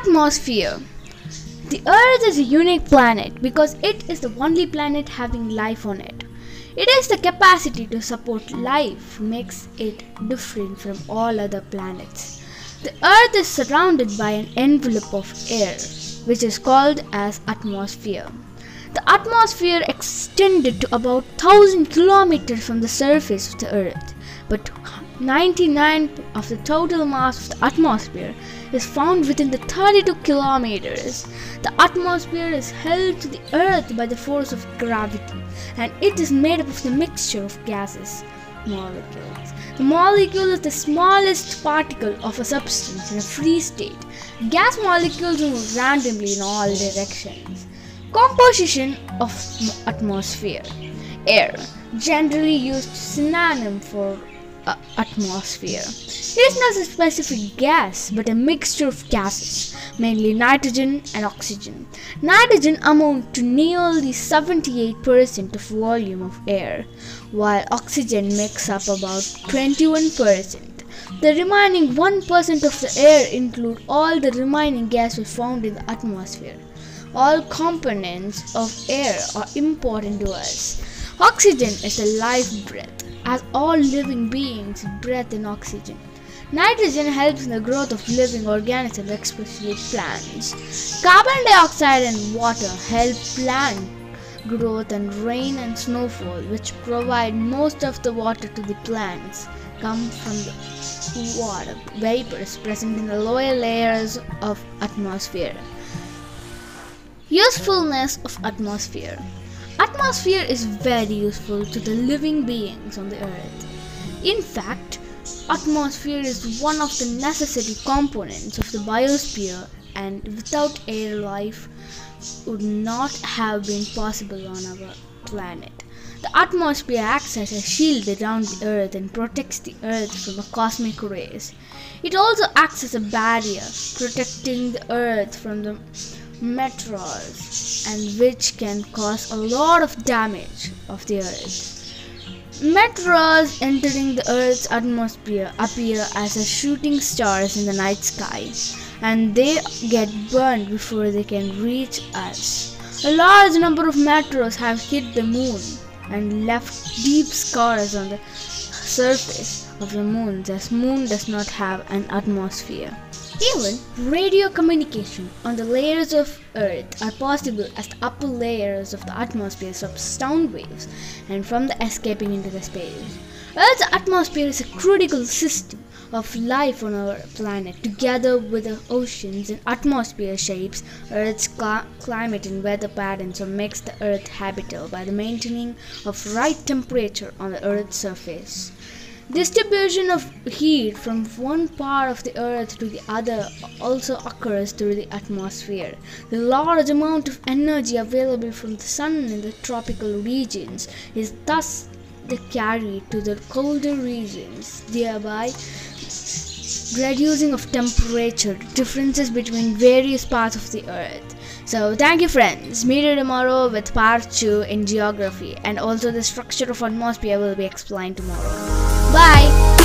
Atmosphere The Earth is a unique planet because it is the only planet having life on it. It has the capacity to support life, makes it different from all other planets. The Earth is surrounded by an envelope of air, which is called as atmosphere. The atmosphere extended to about 1000 kilometers from the surface of the Earth, but 99 of the total mass of the atmosphere is found within the 32 kilometers. The atmosphere is held to the earth by the force of gravity and it is made up of the mixture of gases molecules. The molecule is the smallest particle of a substance in a free state. Gas molecules move randomly in all directions. Composition of atmosphere air generally used synonym for uh, atmosphere. It is not a specific gas but a mixture of gases, mainly nitrogen and oxygen. Nitrogen amounts to nearly 78% of volume of air, while oxygen makes up about 21%. The remaining 1% of the air include all the remaining gases found in the atmosphere. All components of air are important to us. Oxygen is the life breath as all living beings breathe in oxygen. Nitrogen helps in the growth of living organisms, especially plants. Carbon dioxide and water help plant growth and rain and snowfall, which provide most of the water to the plants, come from the water vapors present in the lower layers of atmosphere. Usefulness of atmosphere Atmosphere is very useful to the living beings on the earth. In fact, atmosphere is one of the necessary components of the biosphere and without air life would not have been possible on our planet. The atmosphere acts as a shield around the earth and protects the earth from the cosmic rays. It also acts as a barrier, protecting the earth from the meteors and which can cause a lot of damage of the earth. Meteors entering the Earth's atmosphere appear as shooting stars in the night sky and they get burned before they can reach us. A large number of meteors have hit the moon and left deep scars on the surface of the moon as moon does not have an atmosphere. Even radio communication on the layers of Earth are possible as the upper layers of the atmosphere of sound waves and from the escaping into the space. Earth's atmosphere is a critical system of life on our planet. Together with the oceans and atmosphere shapes Earth's cl- climate and weather patterns or makes the Earth habitable by the maintaining of right temperature on the Earth's surface. Distribution of heat from one part of the earth to the other also occurs through the atmosphere. The large amount of energy available from the sun in the tropical regions is thus carried to the colder regions, thereby reducing of temperature differences between various parts of the earth. So thank you friends. Meet you tomorrow with part 2 in geography and also the structure of atmosphere will be explained tomorrow. Bye.